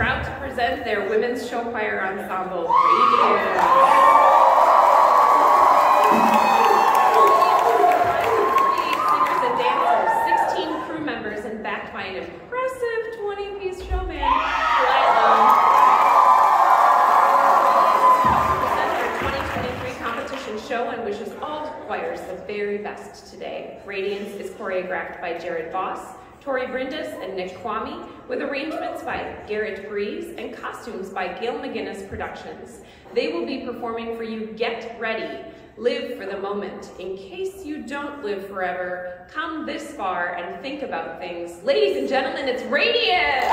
proud to present their women's show choir ensemble, Radiance. Singers and dancers, 16 crew members, and backed by an impressive 20-piece show band. Fly along. Present 2023 competition show and wishes all choirs the very best today. Radiance is choreographed by Jared Voss, Tori Brindis, and Nick Kwame, with arrangements by Garrett Breese and costumes by Gail McGinnis Productions. They will be performing for you Get Ready, Live for the Moment. In case you don't live forever, come this far and think about things. Ladies and gentlemen, it's Radiance!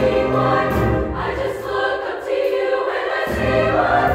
I just look up to you and I see one.